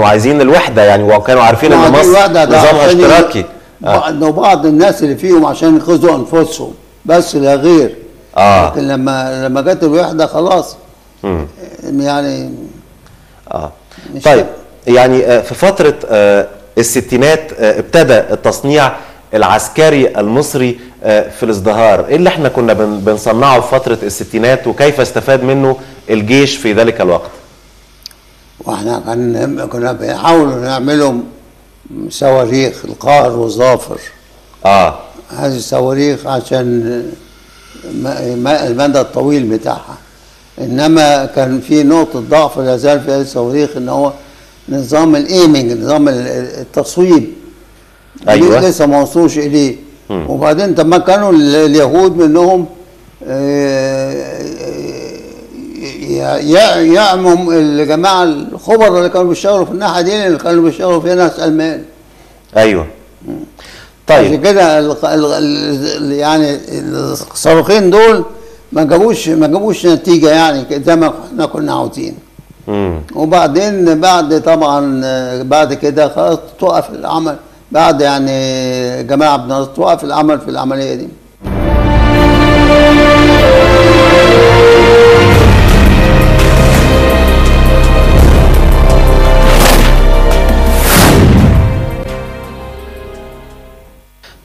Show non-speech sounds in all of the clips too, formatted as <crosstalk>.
وعايزين الوحدة يعني وكانوا عارفين إن مصر نظامها اشتراكي آه. بعض وبعض الناس اللي فيهم عشان ينقذوا أنفسهم بس لا غير آه. لكن لما لما جت الوحدة خلاص مم. يعني آه طيب. يعني آه، في فترة آه، الستينات آه، ابتدى التصنيع العسكري المصري آه، في الازدهار إيه اللي إحنا كنا بن- بنصنعه في فترة الستينات وكيف استفاد منه الجيش في ذلك الوقت وإحنا كان كنا بنحاول نعملهم صواريخ القاهر والظافر. آه. هذه الصواريخ عشان ما- ما- المدى الطويل بتاعها. إنما كان في نقطة ضعف لا زال في هذه الصواريخ إن هو نظام الايمنج نظام ال- التصويب. أيوة. لسه ما وصلوش اليه وبعدين تمكنوا ال- اليهود منهم ي- ي- يعموا الجماعه الخبراء اللي كانوا بيشتغلوا في الناحية دي اللي كانوا بيشتغلوا فيها ناس ألمان. أيوه. عشان طيب. كده ال- ال- ال- يعني الصاروخين دول ما جابوش ما جابوش نتيجة يعني زي ما إحنا كنا عاوزين. وبعدين بعد طبعا بعد كده خلاص توقف العمل. بعد يعني جمال عبد الناصر توقف العمل في العملية دي.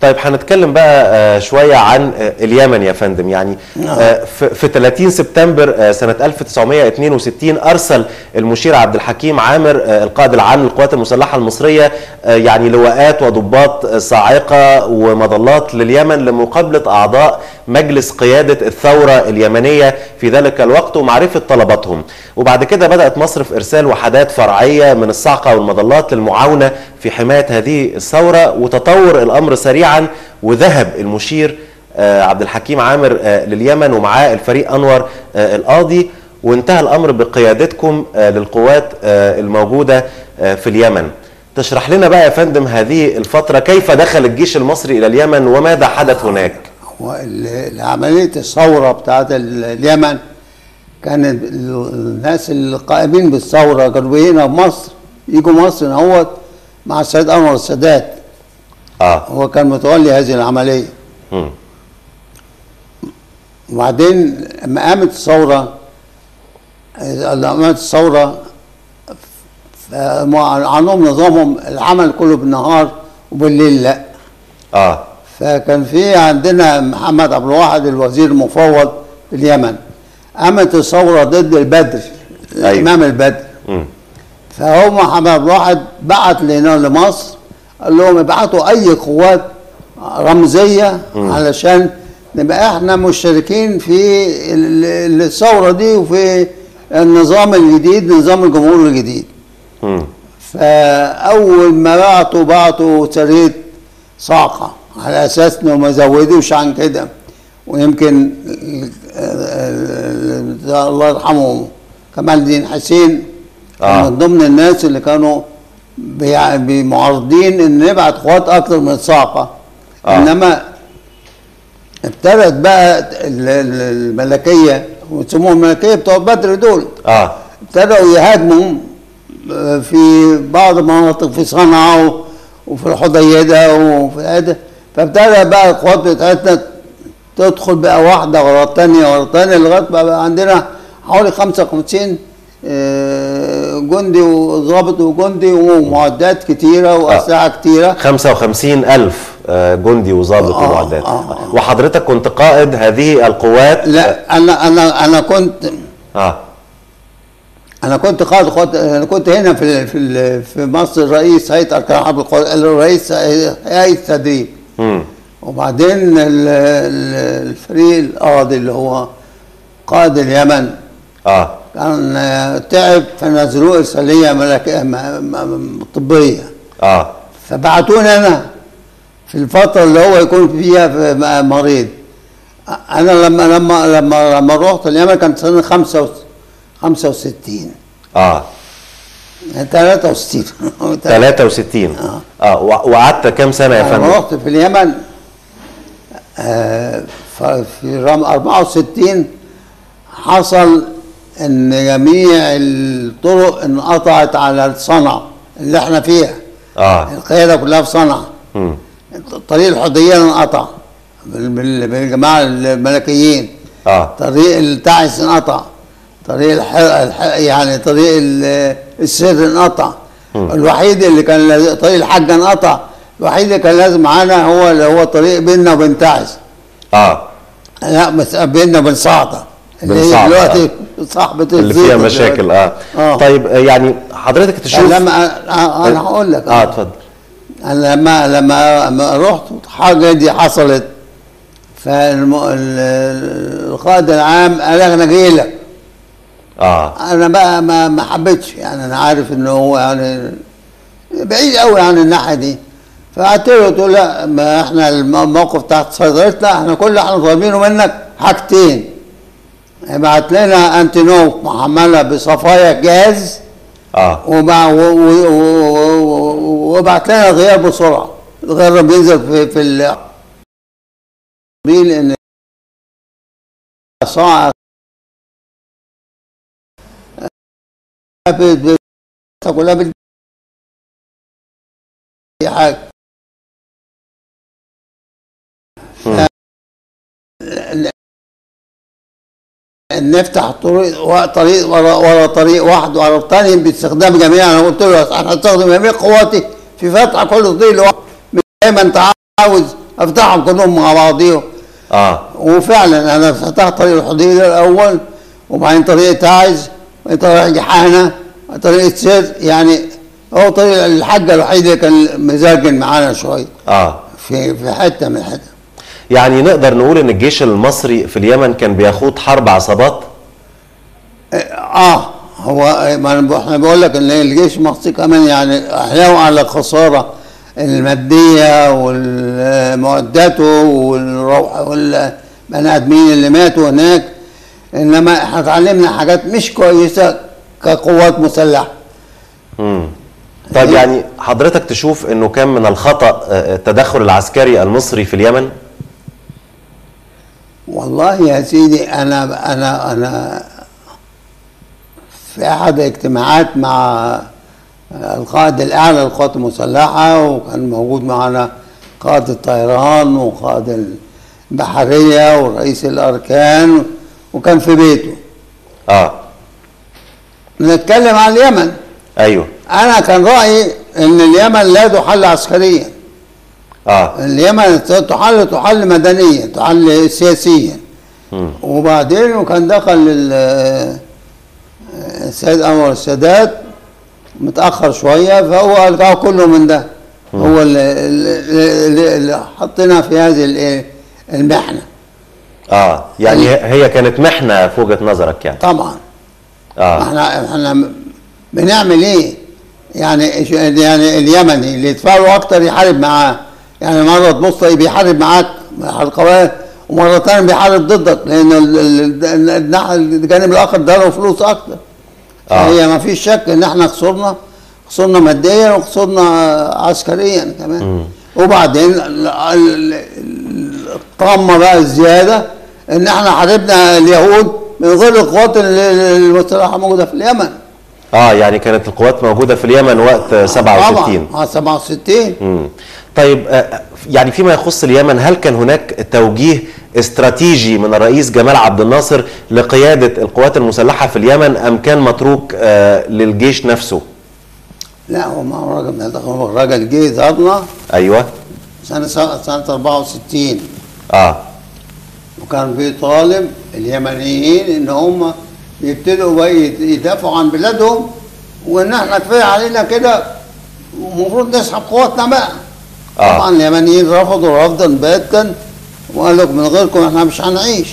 طيب هنتكلم بقى آه، شوية عن آه، اليمن يا فندم. يعني آه، في في 30 سبتمبر سنة 1962 أرسل المشير عبد الحكيم عامر القائد العام للقوات المسلحة المصرية آه، يعني لواءات وضباط صاعقة ومظلات لليمن لمقابلة أعضاء مجلس قيادة الثورة اليمنية في ذلك الوقت ومعرفة طلباتهم. وبعد كده بدأت مصر في إرسال وحدات فرعية من الصاعقة والمظلات للمعاونة في حماية هذه الثورة وتطور الأمر سريعا وذهب المشير آه، عبد الحكيم عامر آه، لليمن ومعاه الفريق أنور آه، القاضي. وانتهى الأمر بقيادتكم للقوات الموجودة في اليمن. تشرح لنا بقى يا فندم هذه الفترة كيف دخل الجيش المصري إلى اليمن وماذا حدث هناك؟ هو ال- عمليه الثورة بتاعت ال- اليمن كان ال- الناس القائمين بالثورة كانوا بيجينا مصر يجوا مصر اهوت مع السيد أنور السادات. آه. هو كان متولي هذه العملية. مم. وبعدين لما قامت الثورة لما قامت الثورة عندهم نظامهم العمل كله بالنهار وبالليل لا. فكان في عندنا محمد عبد الواحد الوزير المفوض في اليمن قامت الثورة ضد البدر أيوة. الإمام البدر مم. فهو محمد عبد الواحد بعت لنا لمصر قال لهم ابعتوا أي قوات رمزية علشان نبقى إحنا مشتركين في ال- ال- الثورة دي وفي النظام الجديد نظام الجمهور الجديد مم. فأول ما بعتوا بعتوا سرية صاعقه على أساس إنه ما يزودوش عن كده. ويمكن ال- ال- ال- الله يرحمه كمال الدين حسين آه. من ضمن الناس اللي كانوا معارضين إن نبعت قوات أكتر من صاعقه آه. إنما ابتدت بقى ال- ال- الملكية ويسموهم الملكية بتوع بدر دول. آه. ابتدوا يهاجموا آه، في بعض المناطق في صنعاء وفي الحديدة وفي هذا فابتدى بقى القوات بتاعتنا تدخل بقى واحدة ورا الثانية ورا الثانية لغاية ما بقى عندنا حوالي 55 آه، جندي وضابط وجندي ومعدات كتيرة وأسلحة كتيرة. 55 ألف آه، جندي وضابط آه، ومعدات. آه، آه. وحضرتك كنت قائد هذه القوات؟ لا أنا أنا أنا كنت آه. أنا كنت قائد قوات أنا كنت هنا في في في مصر رئيس هيئة أركان حرب القوات رئيس هيئة التدريب. مم. وبعدين ال- ال- الفريق القاضي اللي هو قائد اليمن. آه. كان تعب فنزلوه إرسالية ملكيه طبية. آه. فبعتوني أنا في الفترة اللي هو يكون فيها في مريض. أنا لما لما لما لما رحت اليمن كانت سنة 65 آه. 63 63 <laughs> آه. آه وع- وقعدت كام سنة يا فندم؟ رحت في اليمن آه، في رام 64 حصل إن جميع الطرق انقطعت على صنعاء اللي إحنا فيها. آه. القياده كلها في صنعاء. طريق الحديديه انقطع. بال- بال- بالجماعة الملكيين. آه. طريق التعس انقطع. طريق الح... الح... يعني طريق ال- السر انقطع. الوحيد اللي كان طريق الحج انقطع. الوحيد اللي كان لازم معانا هو اللي هو طريق بيننا وبين تعس آه. لا بس بيننا وبين صعدة اللي هي دلوقتي صاحبة اللي الزيت فيها. مشاكل آه, آه. طيب آه، يعني حضرتك تشوف لما أنا أنا هقول لك. آه اتفضل. أنا لما لما لما رحت حاجة دي حصلت. فالقائد العام قال أنا جاي لك. آه. أنا بقى ما ما حبيتش يعني أنا عارف إنه هو يعني بعيد قوي عن الناحية دي. فقلت له قلت له لا ما إحنا الموقف تحت سيطرتنا إحنا كل اللي إحنا طالبينه منك حاجتين. ابعت لنا أنتينوف محمله بصفايا جاز آه. وبع- و- و- و- و- وابعت لنا غيار بسرعة. الغيار بينزل في في ال لأن صاع كلها نفتح طريق طريق ورا ورا طريق واحد ورا الثاني باستخدام جميع أنا قلت له أنا هستخدم جميع قواتي في فتح كل طريق لوحده. زي ما انت عاوز أفتحهم كلهم مع بعضيهم. آه. وفعلا أنا فتحت طريق الحديده الأول وبعدين طريق تعز طريق جحانه طريق السير يعني هو طريق الحاجة الوحيد اللي كان مزاجن معانا شوية آه. في في حتة من الحتت يعني نقدر نقول إن الجيش المصري في اليمن كان بيخوض حرب عصابات؟ آه هو ما إحنا بقول لك إن الجيش المصري كمان يعني أحيانا على الخساره المادية ومعداته والروح والبني آدمين اللي ماتوا هناك. إنما إحنا اتعلمنا حاجات مش كويسة كقوات مسلحة. امم طيب يعني حضرتك تشوف إنه كان من الخطأ آه، التدخل العسكري المصري في اليمن؟ والله يا سيدي أنا أنا أنا في أحد الاجتماعات مع القائد الأعلى للقوات المسلحة وكان موجود معنا قائد الطيران وقائد البحرية ورئيس الأركان. وكان في بيته. آه. بنتكلم عن اليمن. أيوه. أنا كان رأيي إن اليمن لا تحل عسكريا. آه. اليمن تحل تحل مدنيا تحل سياسيا. وبعدين وكان دخل ال- السيد أنور السادات متأخر شوية فهو ألقاه كله من ده. هو اللي, اللي, حطنا في هذه؟ المحنة. آه يعني هي- هي كانت محنة في وجهة نظرك يعني. طبعا. آه. إحنا إحنا بنعمل إيه؟ يعني يعني اليمني اللي يدفع له أكتر يحارب معاه. يعني مرة تبص بيحارب معاك مع القوات ومرة ثانية بيحارب ضدك لأن الجانب الآخر اداله فلوس أكتر. آه. فهي ما فيش شك إن إحنا خسرنا خسرنا ماديا وخسرنا عسكريا كمان. وبعدين ال- ال- الطامه بقى الزيادة ان إحنا حاربنا اليهود من غير القوات ال- ال- المسلحه موجوده في اليمن آه يعني كانت القوات موجوده في اليمن وقت 67 طبعا آه 67 مم. طيب آه، يعني فيما يخص اليمن هل كان هناك توجيه استراتيجي من الرئيس جمال عبد الناصر لقياده القوات المسلحه في اليمن ام كان متروك آه، للجيش نفسه؟ لا هو ما راجل الراجل جه زارنا أيوه سنه سنه 64 آه وكان في طالب اليمنيين إن هم يبتدوا بقى يدافعوا عن بلادهم وان إحنا كفاية علينا كده ومفروض نسحب قواتنا بقى آه. طبعا اليمنيين رفضوا رفضا باتا وقال لك من غيركم إحنا مش هنعيش